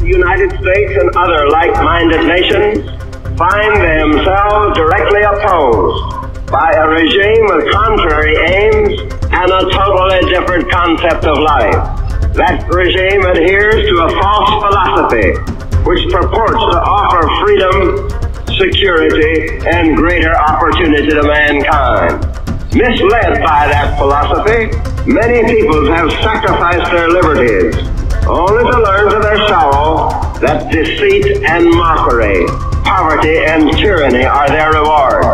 The United States and other like-minded nations find themselves directly opposed by a regime with contrary aims and a totally different concept of life. That regime adheres to a false philosophy which purports to offer freedom, security, and greater opportunity to mankind. Misled by that philosophy, many peoples have sacrificed their liberties, only to learn to their sorrow that deceit and mockery, poverty and tyranny are their reward.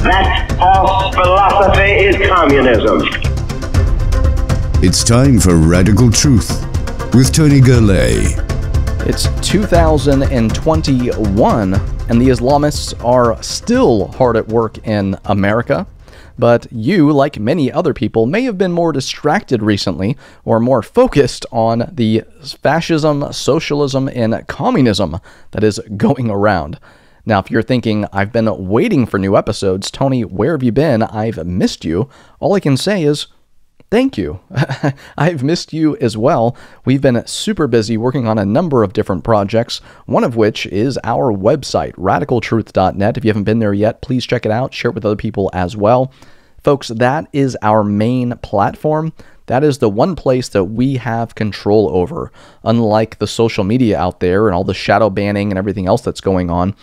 That false philosophy is communism. It's time for Radical Truth with Tony Gourlay. It's 2021, and the Islamists are still hard at work in America. But you, like many other people, may have been more distracted recently or more focused on the fascism, socialism, and communism that is going around. Now, if you're thinking, I've been waiting for new episodes, Tony, where have you been? I've missed you. All I can say is, thank you. I've missed you as well. We've been super busy working on a number of different projects, one of which is our website, radicaltruth.net. If you haven't been there yet, please check it out, share it with other people as well. Folks, that is our main platform. That is the one place that we have control over. Unlike the social media out there and all the shadow banning and everything else that's going on,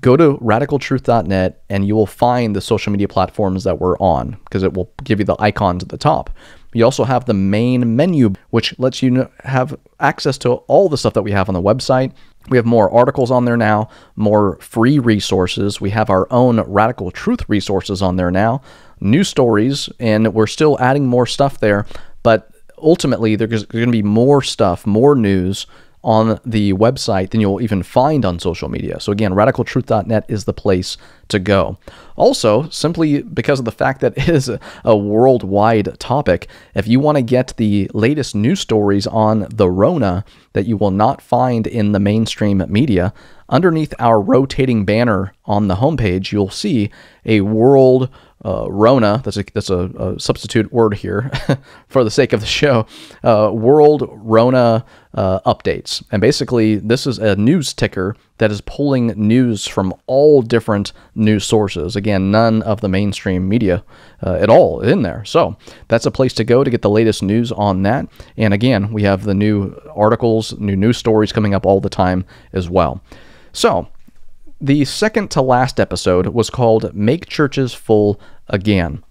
go to radicaltruth.net and you will find the social media platforms that we're on because it will give you the icons at the top. You also have the main menu, which lets you have access to all the stuff that we have on the website. We have more articles on there now, more free resources. We have our own Radical Truth resources on there now, new stories, and we're still adding more stuff there. But ultimately, there's going to be more stuff, more news on the website than you'll even find on social media. So, again, radicaltruth.net is the place to go. Also, simply because of the fact that it is a worldwide topic, if you want to get the latest news stories on the Rona that you will not find in the mainstream media, underneath our rotating banner on the homepage, you'll see a world uh, Rona, that's a, that's a, a substitute word here for the sake of the show, uh, World Rona uh, updates. And basically, this is a news ticker that is pulling news from all different news sources. Again, none of the mainstream media uh, at all in there. So that's a place to go to get the latest news on that. And again, we have the new articles, new news stories coming up all the time as well. So, the second to last episode was called Make Churches Full Again.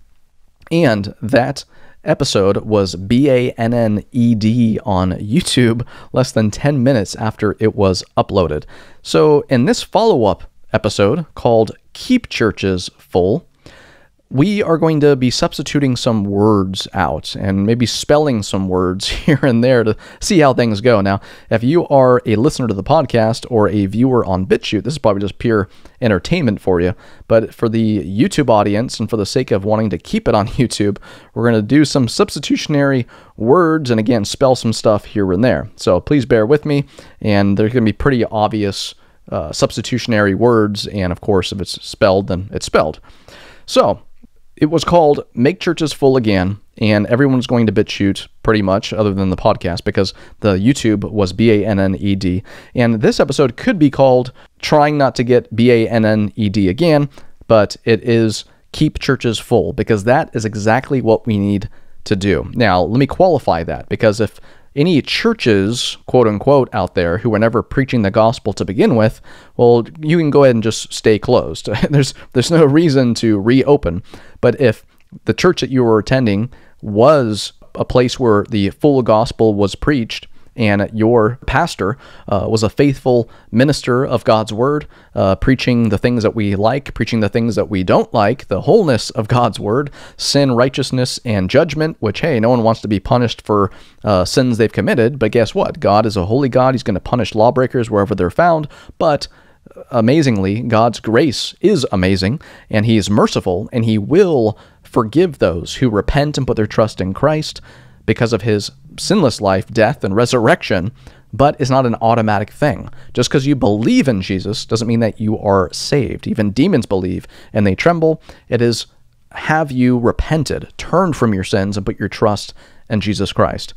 And that episode was B A N N E D on YouTube less than 10 minutes after it was uploaded. So, in this follow up episode called Keep Churches Full, we are going to be substituting some words out and maybe spelling some words here and there to see how things go. Now, if you are a listener to the podcast or a viewer on BitChute, this is probably just pure entertainment for you. But for the YouTube audience and for the sake of wanting to keep it on YouTube, we're going to do some substitutionary words and again, spell some stuff here and there. So please bear with me, and there's going to be pretty obvious uh, substitutionary words. And of course, if it's spelled, then it's spelled. So, it was called Make Churches Full Again, and everyone's going to BitChute pretty much, other than the podcast, because the YouTube was B A N N E D. And this episode could be called Trying Not to Get B A N N E D Again, but it is Keep Churches Full, because that is exactly what we need to do. Now, let me qualify that, because if any churches, quote unquote, out there who were never preaching the gospel to begin with, well, you can go ahead and just stay closed. there's there's no reason to reopen. But if the church that you were attending was a place where the full gospel was preached, and your pastor uh, was a faithful minister of God's word, uh, preaching the things that we like, preaching the things that we don't like, the wholeness of God's word, sin, righteousness, and judgment, which, hey, no one wants to be punished for uh, sins they've committed. But guess what? God is a holy God. He's going to punish lawbreakers wherever they're found. But amazingly, God's grace is amazing, and He is merciful, and He will forgive those who repent and put their trust in Christ because of his sinless life, death, and resurrection, but is not an automatic thing. Just because you believe in Jesus doesn't mean that you are saved. Even demons believe and they tremble. It is have you repented, turned from your sins, and put your trust in Jesus Christ.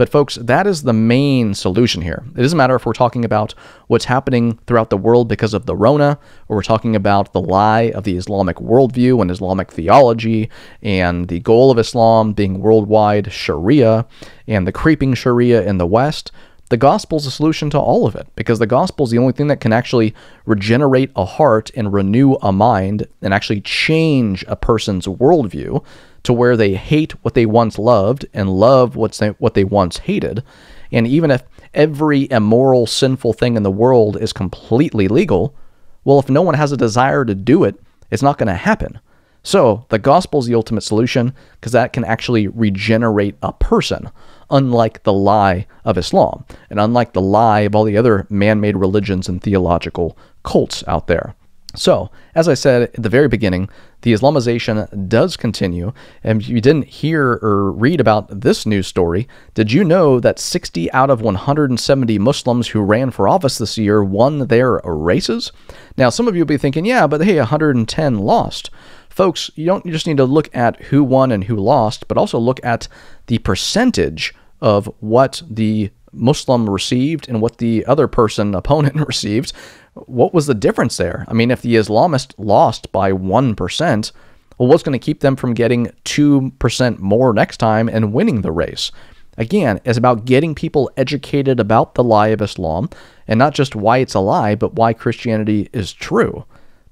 But, folks, that is the main solution here. It doesn't matter if we're talking about what's happening throughout the world because of the Rona, or we're talking about the lie of the Islamic worldview and Islamic theology, and the goal of Islam being worldwide Sharia, and the creeping Sharia in the West. The gospel is a solution to all of it because the gospel is the only thing that can actually regenerate a heart and renew a mind and actually change a person's worldview to where they hate what they once loved and love what's they, what they once hated. And even if every immoral, sinful thing in the world is completely legal, well, if no one has a desire to do it, it's not going to happen. So the gospel is the ultimate solution because that can actually regenerate a person, unlike the lie of Islam and unlike the lie of all the other man made religions and theological cults out there. So, as I said at the very beginning, the Islamization does continue. And if you didn't hear or read about this news story, did you know that 60 out of 170 Muslims who ran for office this year won their races? Now, some of you will be thinking, yeah, but hey, 110 lost. Folks, you don't just need to look at who won and who lost, but also look at the percentage of what the Muslim received and what the other person, opponent, received what was the difference there? I mean, if the Islamist lost by 1%, well, what's going to keep them from getting 2% more next time and winning the race? Again, it's about getting people educated about the lie of Islam and not just why it's a lie, but why Christianity is true.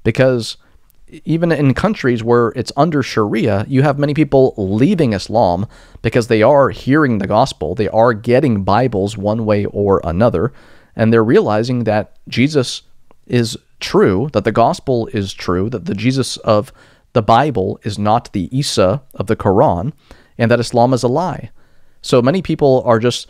Because even in countries where it's under Sharia, you have many people leaving Islam because they are hearing the gospel, they are getting Bibles one way or another, and they're realizing that Jesus is true, that the gospel is true, that the Jesus of the Bible is not the Isa of the Quran, and that Islam is a lie. So many people are just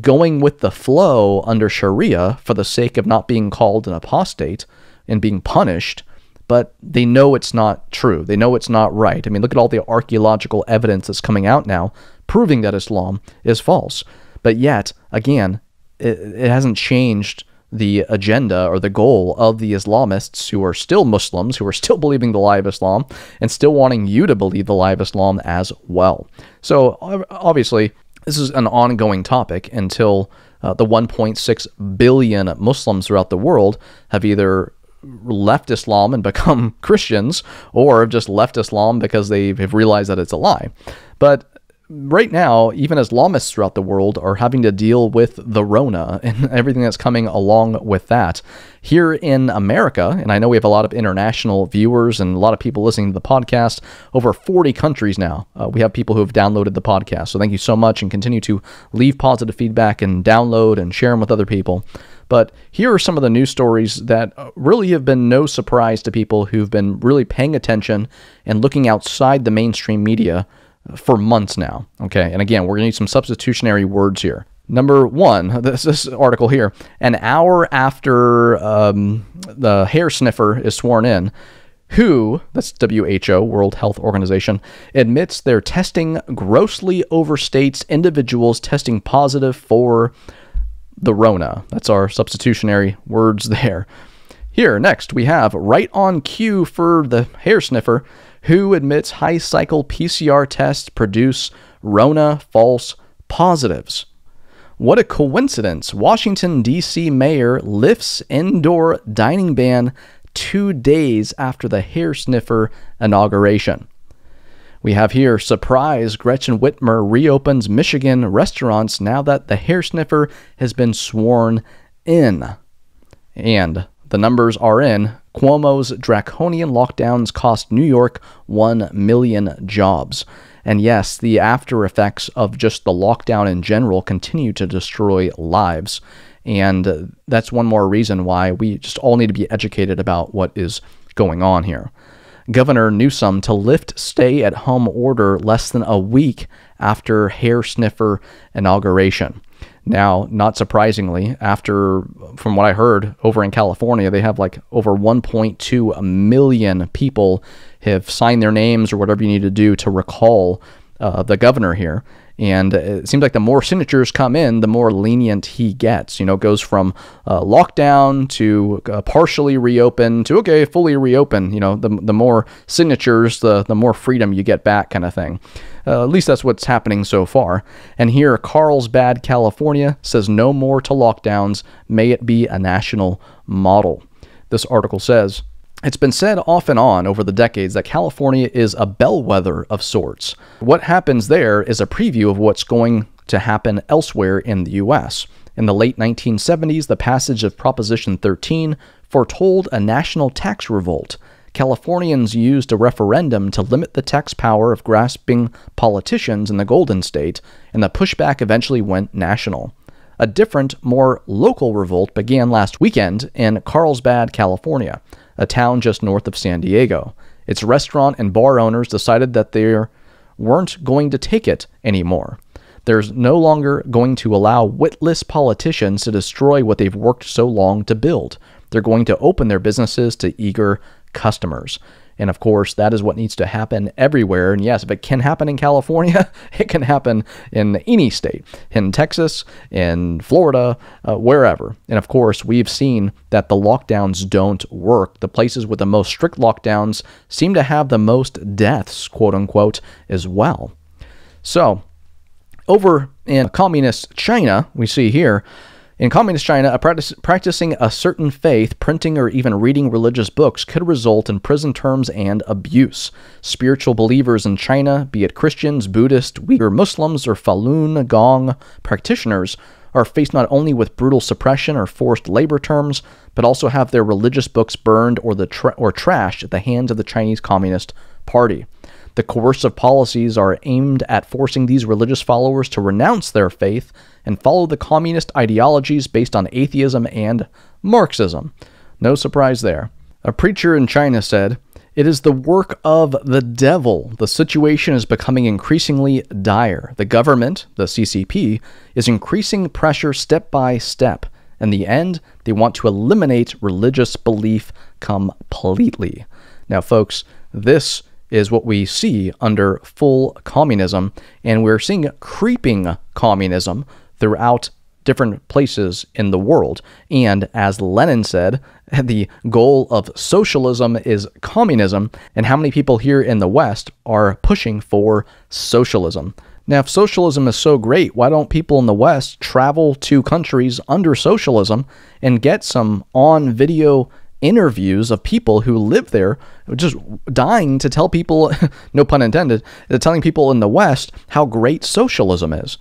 going with the flow under Sharia for the sake of not being called an apostate and being punished, but they know it's not true. They know it's not right. I mean, look at all the archaeological evidence that's coming out now proving that Islam is false. But yet, again, it, it hasn't changed the agenda or the goal of the Islamists who are still Muslims, who are still believing the lie of Islam, and still wanting you to believe the lie of Islam as well. So, obviously, this is an ongoing topic until uh, the 1.6 billion Muslims throughout the world have either left Islam and become Christians or have just left Islam because they have realized that it's a lie. But right now, even Islamists throughout the world are having to deal with the Rona and everything that's coming along with that. Here in America, and I know we have a lot of international viewers and a lot of people listening to the podcast, over 40 countries now. Uh, we have people who have downloaded the podcast. So thank you so much and continue to leave positive feedback and download and share them with other people. But here are some of the news stories that uh, really have been no surprise to people who've been really paying attention and looking outside the mainstream media for months now. Okay, and again, we're going to need some substitutionary words here. Number one, this, this article here, an hour after um, the hair sniffer is sworn in, WHO, that's WHO, World Health Organization, admits their testing grossly overstates individuals testing positive for the Rona. That's our substitutionary words there. Here, next, we have right on cue for the hair sniffer WHO admits high cycle PCR tests produce Rona false positives. What a coincidence. Washington, D.C. mayor lifts indoor dining ban two days after the hair sniffer inauguration. We have here surprise Gretchen Whitmer reopens Michigan restaurants now that the hair sniffer has been sworn in. And the numbers are in. Cuomo's draconian lockdowns cost New York 1 million jobs. And yes, the after effects of just the lockdown in general continue to destroy lives. And that's one more reason why we just all need to be educated about what is going on here. Governor Newsom to lift stay at home order less than a week after hair sniffer inauguration. Now, not surprisingly, after, from what I heard, over in California, they have like over 1.2 million people have signed their names or whatever you need to do to recall uh, the governor here. And it seems like the more signatures come in, the more lenient he gets. You know, goes from uh, lockdown to uh, partially reopen to okay, fully reopen. You know, the, the more signatures, the, the more freedom you get back, kind of thing. Uh, at least that's what's happening so far. And here, Carlsbad, California says no more to lockdowns. May it be a national model. This article says it's been said off and on over the decades that California is a bellwether of sorts. What happens there is a preview of what's going to happen elsewhere in the U.S. In the late 1970s, the passage of Proposition 13 foretold a national tax revolt. Californians used a referendum to limit the tax power of grasping politicians in the Golden State, and the pushback eventually went national. A different, more local revolt began last weekend in Carlsbad, California a town just north of San Diego. Its restaurant and bar owners decided that they weren't going to take it anymore. There's no longer going to allow witless politicians to destroy what they've worked so long to build. They're going to open their businesses to eager customers. And of course, that is what needs to happen everywhere. And yes, if it can happen in California, it can happen in any state, in Texas, in Florida, uh, wherever. And of course, we've seen that the lockdowns don't work. The places with the most strict lockdowns seem to have the most deaths, quote unquote, as well. So, over in communist China, we see here, in communist China, a practice, practicing a certain faith, printing or even reading religious books could result in prison terms and abuse. Spiritual believers in China, be it Christians, Buddhists, Uyghur Muslims, or Falun Gong practitioners, are faced not only with brutal suppression or forced labor terms, but also have their religious books burned or, the tra- or trashed at the hands of the Chinese Communist Party. The coercive policies are aimed at forcing these religious followers to renounce their faith and follow the communist ideologies based on atheism and Marxism. No surprise there. A preacher in China said, It is the work of the devil. The situation is becoming increasingly dire. The government, the CCP, is increasing pressure step by step. In the end, they want to eliminate religious belief completely. Now, folks, this is what we see under full communism, and we're seeing creeping communism throughout different places in the world. And as Lenin said, the goal of socialism is communism, and how many people here in the West are pushing for socialism? Now, if socialism is so great, why don't people in the West travel to countries under socialism and get some on video interviews of people who live there, just dying to tell people, no pun intended, uh, telling people in the West how great socialism is?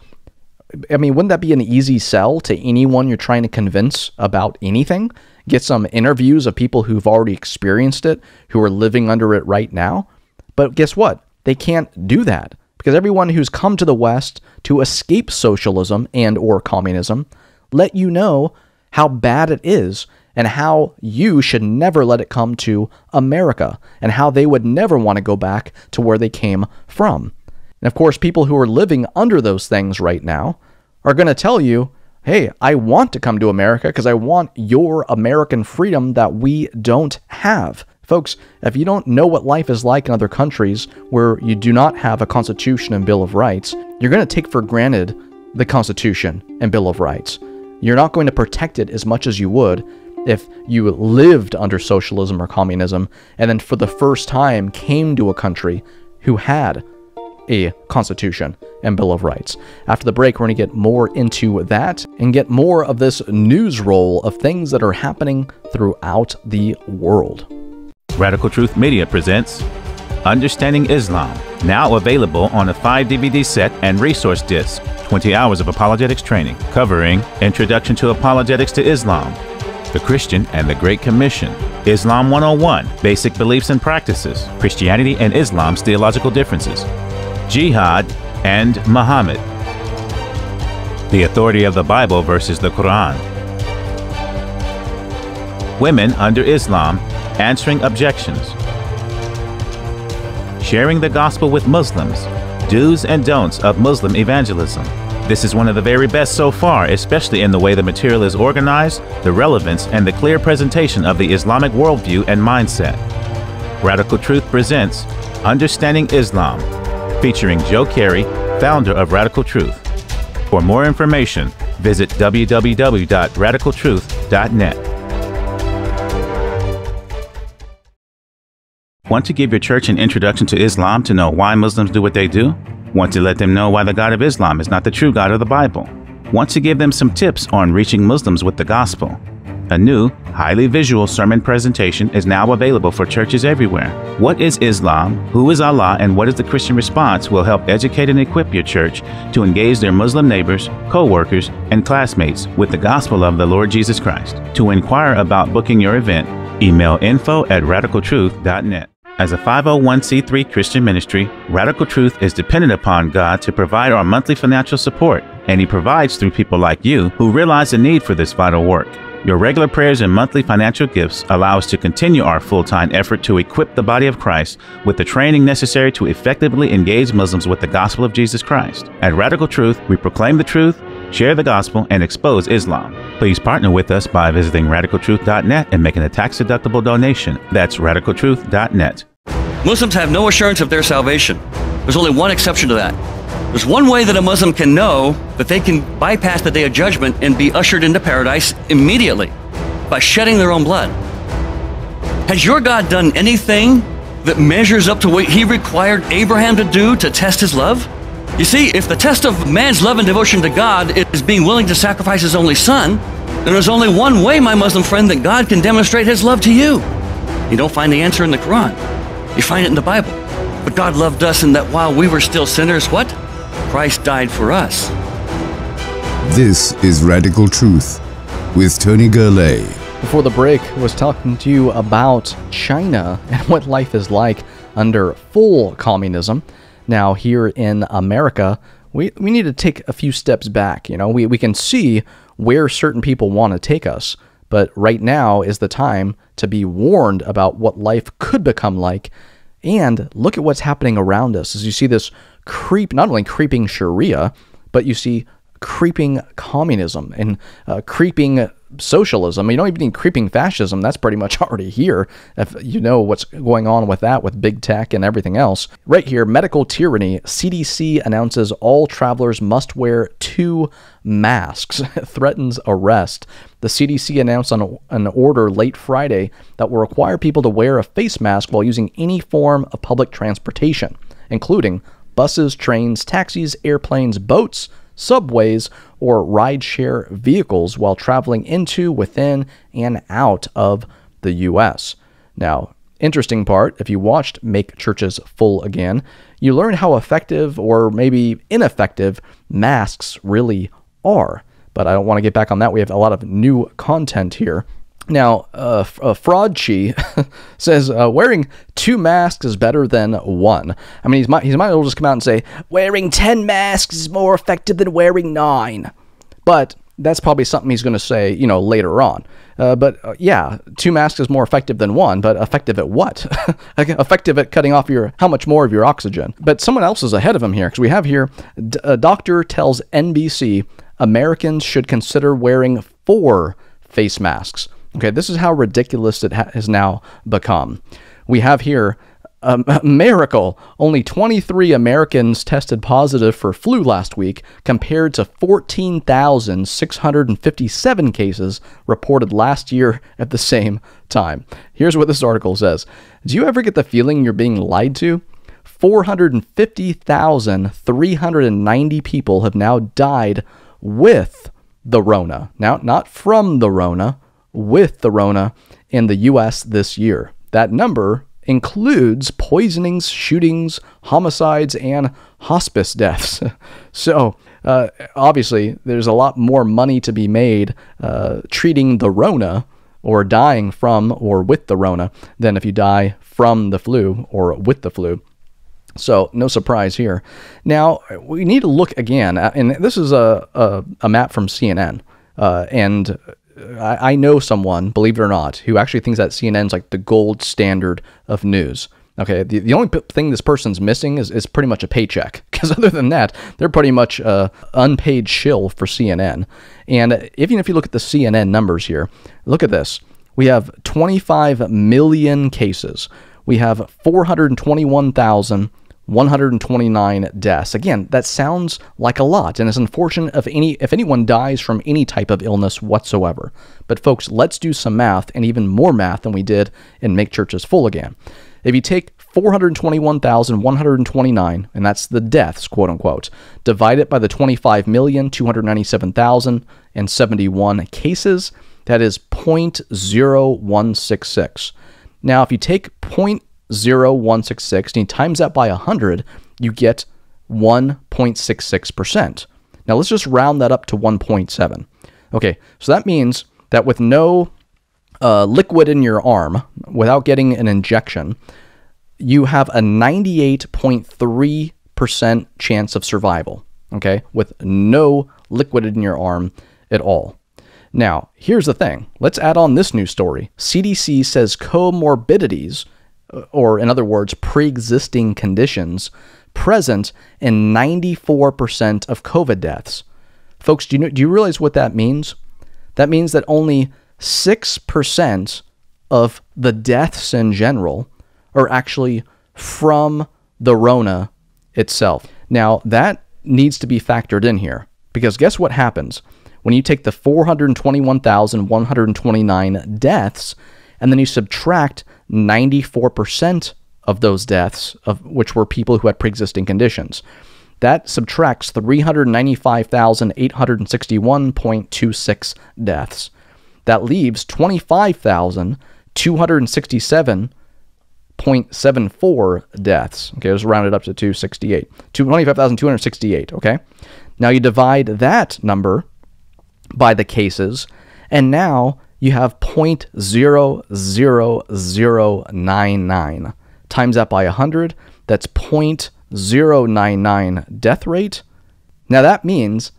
I mean, wouldn't that be an easy sell to anyone you're trying to convince about anything? Get some interviews of people who've already experienced it, who are living under it right now. But guess what? They can't do that because everyone who's come to the West to escape socialism and or communism let you know how bad it is and how you should never let it come to America and how they would never want to go back to where they came from. And of course, people who are living under those things right now are going to tell you, hey, I want to come to America because I want your American freedom that we don't have. Folks, if you don't know what life is like in other countries where you do not have a Constitution and Bill of Rights, you're going to take for granted the Constitution and Bill of Rights. You're not going to protect it as much as you would if you lived under socialism or communism and then for the first time came to a country who had a Constitution and Bill of Rights. After the break, we're going to get more into that and get more of this news roll of things that are happening throughout the world. Radical Truth Media presents Understanding Islam, now available on a 5 DVD set and resource disc. 20 hours of apologetics training covering Introduction to Apologetics to Islam, the Christian and the Great Commission, Islam 101, Basic Beliefs and Practices, Christianity and Islam's Theological Differences, Jihad, and Muhammad. The authority of the Bible versus the Quran. Women under Islam answering objections. Sharing the gospel with Muslims. Do's and don'ts of Muslim evangelism. This is one of the very best so far, especially in the way the material is organized, the relevance, and the clear presentation of the Islamic worldview and mindset. Radical Truth presents Understanding Islam featuring Joe Carey, founder of Radical Truth. For more information, visit www.radicaltruth.net. Want to give your church an introduction to Islam to know why Muslims do what they do? Want to let them know why the God of Islam is not the true God of the Bible? Want to give them some tips on reaching Muslims with the gospel? A new, highly visual sermon presentation is now available for churches everywhere. What is Islam? Who is Allah? And what is the Christian response will help educate and equip your church to engage their Muslim neighbors, co workers, and classmates with the gospel of the Lord Jesus Christ. To inquire about booking your event, email info at radicaltruth.net. As a 501c3 Christian ministry, Radical Truth is dependent upon God to provide our monthly financial support, and He provides through people like you who realize the need for this vital work. Your regular prayers and monthly financial gifts allow us to continue our full time effort to equip the body of Christ with the training necessary to effectively engage Muslims with the gospel of Jesus Christ. At Radical Truth, we proclaim the truth, share the gospel, and expose Islam. Please partner with us by visiting radicaltruth.net and making a tax deductible donation. That's radicaltruth.net. Muslims have no assurance of their salvation. There's only one exception to that. There's one way that a Muslim can know that they can bypass the day of judgment and be ushered into paradise immediately by shedding their own blood. Has your God done anything that measures up to what he required Abraham to do to test his love? You see, if the test of man's love and devotion to God is being willing to sacrifice his only son, then there's only one way, my Muslim friend, that God can demonstrate his love to you. You don't find the answer in the Quran, you find it in the Bible. But God loved us in that while we were still sinners, what? Christ died for us. This is Radical Truth with Tony Gurley. Before the break, I was talking to you about China and what life is like under full communism. Now, here in America, we, we need to take a few steps back. You know, we, we can see where certain people want to take us, but right now is the time to be warned about what life could become like. And look at what's happening around us as you see this creep, not only creeping Sharia, but you see creeping communism and uh, creeping socialism. You don't even need creeping fascism. That's pretty much already here. If you know what's going on with that, with big tech and everything else. Right here, medical tyranny. CDC announces all travelers must wear two masks, threatens arrest. The CDC announced on an order late Friday that will require people to wear a face mask while using any form of public transportation, including buses, trains, taxis, airplanes, boats, subways, or rideshare vehicles while traveling into, within, and out of the U.S. Now, interesting part if you watched Make Churches Full Again, you learn how effective or maybe ineffective masks really are. But I don't want to get back on that. We have a lot of new content here. Now, uh, Fraud Chi says uh, wearing two masks is better than one. I mean, he's might, he might as well just come out and say wearing 10 masks is more effective than wearing nine. But that's probably something he's going to say, you know, later on. Uh, but uh, yeah, two masks is more effective than one, but effective at what? effective at cutting off your how much more of your oxygen. But someone else is ahead of him here because we have here a doctor tells NBC Americans should consider wearing four face masks. Okay, this is how ridiculous it ha- has now become. We have here um, a miracle. Only 23 Americans tested positive for flu last week, compared to 14,657 cases reported last year at the same time. Here's what this article says Do you ever get the feeling you're being lied to? 450,390 people have now died with the Rona. Now, not from the Rona, with the Rona in the US this year. That number includes poisonings, shootings, homicides, and hospice deaths. so, uh, obviously, there's a lot more money to be made uh, treating the Rona or dying from or with the Rona than if you die from the flu or with the flu. So, no surprise here. Now, we need to look again, and this is a, a, a map from CNN. Uh, and I, I know someone, believe it or not, who actually thinks that CNN's like the gold standard of news. Okay, the, the only thing this person's missing is, is pretty much a paycheck. Because other than that, they're pretty much uh, unpaid shill for CNN. And even if you look at the CNN numbers here, look at this. We have 25 million cases. We have 421,000 129 deaths. Again, that sounds like a lot, and it's unfortunate if any if anyone dies from any type of illness whatsoever. But folks, let's do some math, and even more math than we did and Make Churches Full Again. If you take 421,129, and that's the deaths, quote unquote, divide it by the 25,297,071 cases, that is 0.0166. Now, if you take 0.0166 and you times that by 100, you get 1.66%. Now, let's just round that up to 1.7. Okay, so that means that with no uh, liquid in your arm, without getting an injection, you have a 98.3% chance of survival, okay, with no liquid in your arm at all. Now, here's the thing. Let's add on this new story. CDC says comorbidities, Uh, or in other words, pre existing conditions, present in 94% of COVID deaths. Folks, do you, do you realize what that means? That means that only 6% of the deaths in general are actually from the Rona itself. Now, that needs to be factored in here because guess what happens? when you take the 421,129 deaths and then you subtract 94% of those deaths, of which were people who had pre-existing conditions, that subtracts 395,861.26 deaths. That leaves 25,267.74 deaths. Okay, it was rounded up to 268. 25,268, okay? Now you divide that number by the cases, and now you have 0.00099 times that by 100. That's 0.099 death rate. Now that means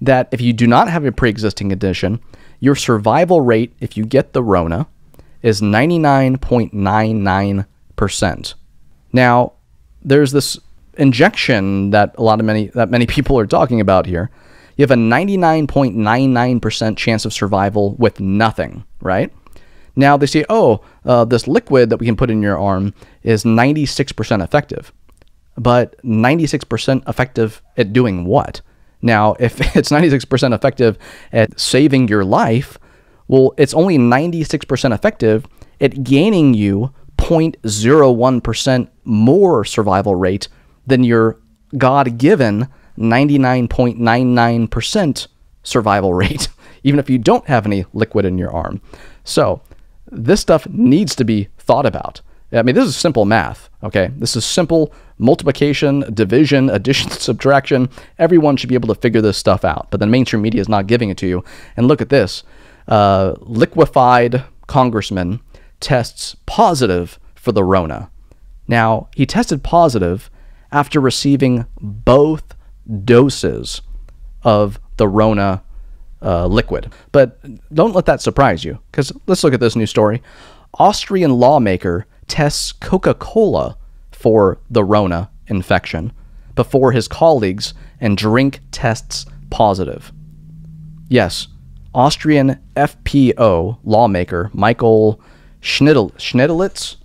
that if you do not have a pre-existing condition, your survival rate, if you get the Rona, is 99.99%. Now, there's this injection that a lot of many that many people are talking about here you have a 99.99% chance of survival with nothing, right? Now they say, oh, uh, this liquid that we can put in your arm is 96% effective. But 96% effective at doing what? Now, if it's 96% effective at saving your life, well, it's only 96% effective at gaining you 0.01% more survival rate than your God given 99.99% survival rate, even if you don't have any liquid in your arm. So, this stuff needs to be thought about. I mean, this is simple math, okay? This is simple multiplication, division, addition, subtraction. Everyone should be able to figure this stuff out, but the mainstream media is not giving it to you. And look at this uh, liquefied congressman tests positive for the Rona. Now, he tested positive after receiving both doses of the Rona uh, liquid. But don't let that surprise you, because let's look at this new story. Austrian lawmaker tests Coca Cola for the Rona infection before his colleagues and drink tests positive. Yes, Austrian FPO lawmaker Michael Schnidl- Schnidlitz,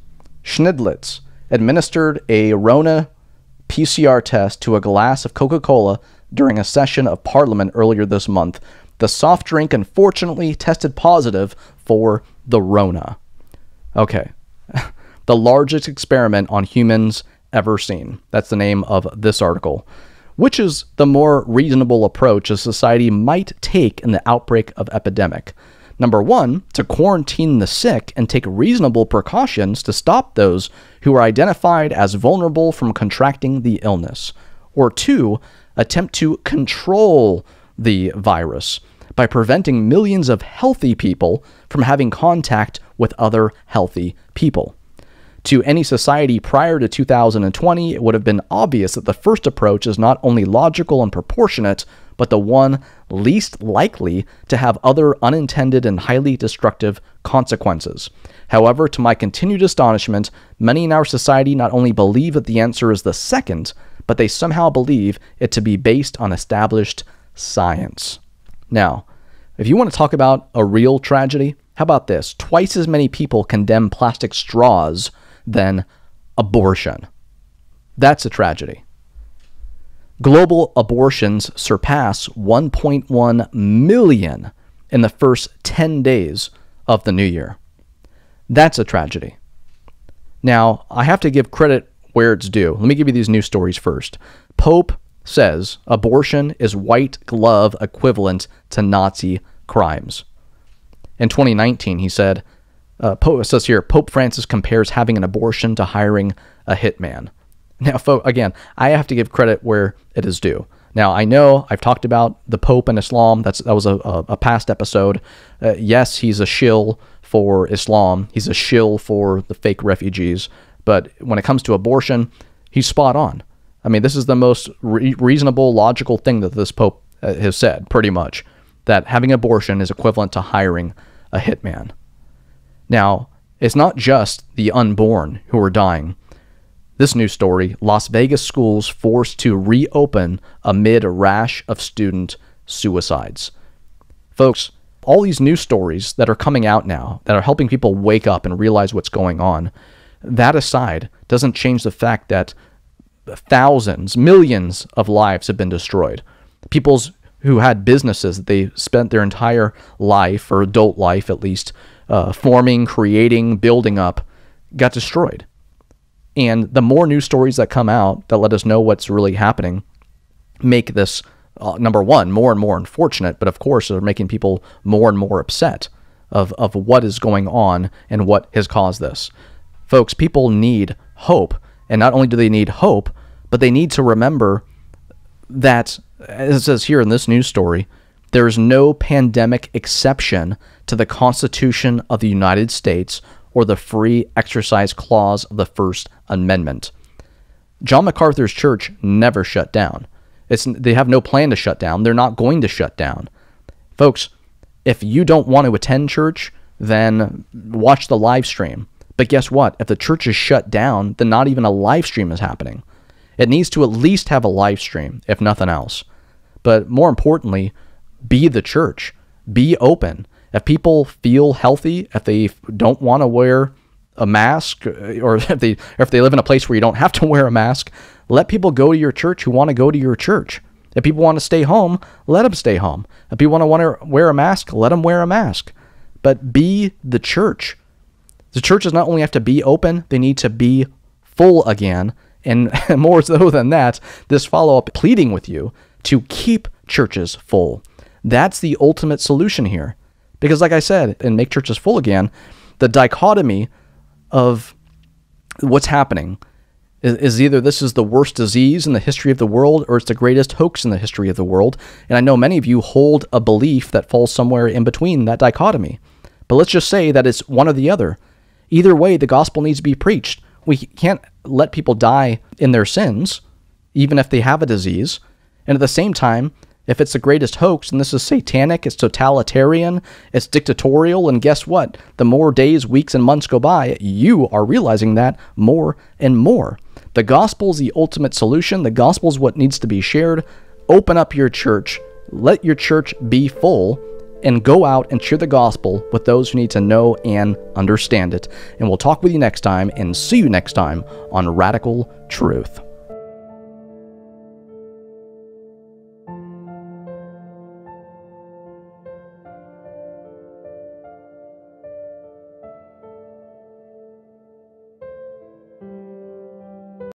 Schnidlitz administered a Rona PCR test to a glass of Coca Cola during a session of Parliament earlier this month. The soft drink unfortunately tested positive for the Rona. Okay. the largest experiment on humans ever seen. That's the name of this article. Which is the more reasonable approach a society might take in the outbreak of epidemic? Number one, to quarantine the sick and take reasonable precautions to stop those who are identified as vulnerable from contracting the illness. Or two, attempt to control the virus by preventing millions of healthy people from having contact with other healthy people. To any society prior to 2020, it would have been obvious that the first approach is not only logical and proportionate, but the one least likely to have other unintended and highly destructive consequences. However, to my continued astonishment, many in our society not only believe that the answer is the second, but they somehow believe it to be based on established science. Now, if you want to talk about a real tragedy, how about this? Twice as many people condemn plastic straws than abortion. That's a tragedy. Global abortions surpass 1.1 million in the first 10 days of the new year. That's a tragedy. Now, I have to give credit where it's due. Let me give you these news stories first. Pope says abortion is white glove equivalent to Nazi crimes. In 2019, he said, uh, Pope, says here, Pope Francis compares having an abortion to hiring a hitman. Now, again, I have to give credit where it is due. Now, I know I've talked about the Pope and Islam. That's that was a, a, a past episode. Uh, yes, he's a shill for Islam. He's a shill for the fake refugees. But when it comes to abortion, he's spot on. I mean, this is the most re- reasonable, logical thing that this Pope uh, has said, pretty much, that having abortion is equivalent to hiring a hitman. Now, it's not just the unborn who are dying. This news story Las Vegas schools forced to reopen amid a rash of student suicides. Folks, all these news stories that are coming out now that are helping people wake up and realize what's going on, that aside, doesn't change the fact that thousands, millions of lives have been destroyed. People's who had businesses that they spent their entire life, or adult life at least, uh, forming, creating, building up, got destroyed. And the more news stories that come out that let us know what's really happening make this, uh, number one, more and more unfortunate, but of course, they're making people more and more upset of, of what is going on and what has caused this. Folks, people need hope. And not only do they need hope, but they need to remember that, as it says here in this news story, there is no pandemic exception to the Constitution of the United States or the Free Exercise Clause of the First Amendment. John MacArthur's church never shut down. It's, they have no plan to shut down. They're not going to shut down. Folks, if you don't want to attend church, then watch the live stream. But guess what? If the church is shut down, then not even a live stream is happening. It needs to at least have a live stream, if nothing else. But more importantly, be the church. Be open. If people feel healthy, if they don't want to wear a mask, or if they or if they live in a place where you don't have to wear a mask, let people go to your church who want to go to your church. If people want to stay home, let them stay home. If people want to want to wear a mask, let them wear a mask. But be the church. The churches not only have to be open, they need to be full again. And more so than that, this follow up pleading with you to keep churches full. That's the ultimate solution here. Because, like I said, and make churches full again, the dichotomy of what's happening is, is either this is the worst disease in the history of the world or it's the greatest hoax in the history of the world. And I know many of you hold a belief that falls somewhere in between that dichotomy. But let's just say that it's one or the other. Either way, the gospel needs to be preached. We can't let people die in their sins, even if they have a disease. And at the same time, if it's the greatest hoax, and this is satanic, it's totalitarian, it's dictatorial, and guess what? The more days, weeks, and months go by, you are realizing that more and more. The gospel is the ultimate solution. The gospel is what needs to be shared. Open up your church, let your church be full, and go out and share the gospel with those who need to know and understand it. And we'll talk with you next time and see you next time on Radical Truth.